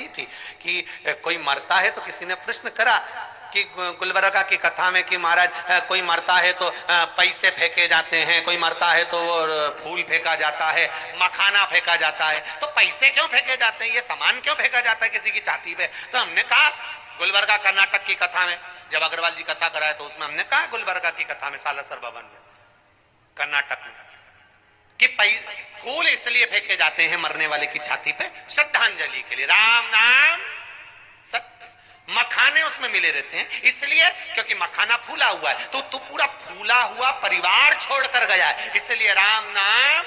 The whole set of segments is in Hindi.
कही थी कि कोई मरता है तो किसी ने प्रश्न करा कि गुलबर्गा की कथा में कि महाराज कोई मरता है तो पैसे फेंके जाते हैं, कोई मरता है तो फूल फेंका जाता है, मखाना फेंका जाता है तो पैसे क्यों फेंके जाते हैं? ये सामान क्यों फेंका जाता है किसी की छाती पे? तो हमने कहा, गुलबर्गा कर्नाटक की कथा में, जब अग्रवाल जी कथा कराए तो उसमें हमने कहा गुलबर्गा की कथा में सालासर भवन में, कर्नाटक में। कि फूल इसलिए फेंके जाते हैं मरने वाले की छाती पे श्रद्धांजलि के लिए। राम नाम सत्य। मखाने उसमें मिले रहते हैं, इसलिए क्योंकि मखाना फूला हुआ है तो तू पूरा फूला हुआ परिवार छोड़कर गया है, इसलिए राम नाम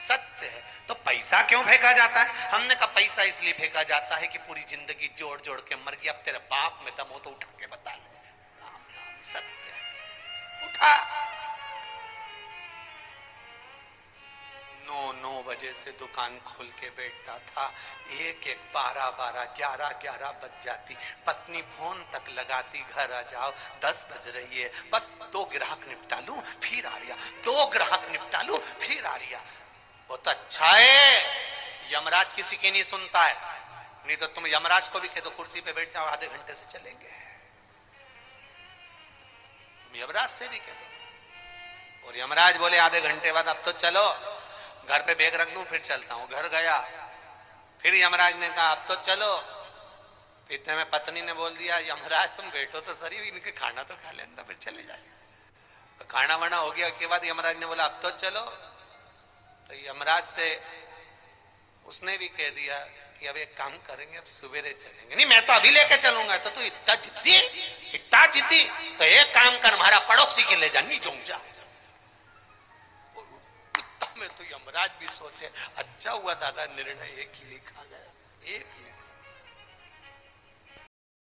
सत्य है। तो पैसा क्यों फेंका जाता है? हमने कहा पैसा इसलिए फेंका जाता है कि पूरी ज़िंदगी जोड़ जोड़ के मर गया, अब तेरे बाप में दम हो तो उठा के बता ले। से दुकान खोल के बैठता था। एक एक बारह बारह ग्यारह ग्यारह बज जाती। पत्नी फ़ोन तक लगाती, घर आ जाओ, दस बज रही है। बस दो ग्राहक निपटा लू, फिर आ रहा दो ग्राहक निपटा लू, फिर आ रहा बहुत अच्छा है। यमराज किसी की नहीं सुनता है। नहीं तो तुम यमराज को भी कह दो, कुर्सी पे बैठ जाओ, आधे घंटे से चलेंगे। तुम यमराज से भी कह दो। और यमराज बोले, आधे घंटे बाद अब तो चलो। घर पे बैग रख दू, फिर चलता हूँ। घर गया। फिर यमराज ने कहा, अब तो चलो। इतने में पत्नी ने बोल दिया, यमराज, तुम बैठो तो सर, इनके खाना तो खा लेना फिर चले जाए तो खाना वाना हो गया के बाद यमराज ने बोला, अब तो चलो। तो यमराज से उसने भी कह दिया कि, अब एक काम करेंगे, अब सवेरे चलेंगे। नहीं, मैं तो अभी लेके चलूँगा तो तू इतना जिद्दी इतना जिद्दी तो एक काम कर, हमारा पड़ोसी के ले जा नहीं जाऊँ जा। में तो यमराज भी सोचे अच्छा हुआ दादा निर्णय एक ही लिखा गया। एक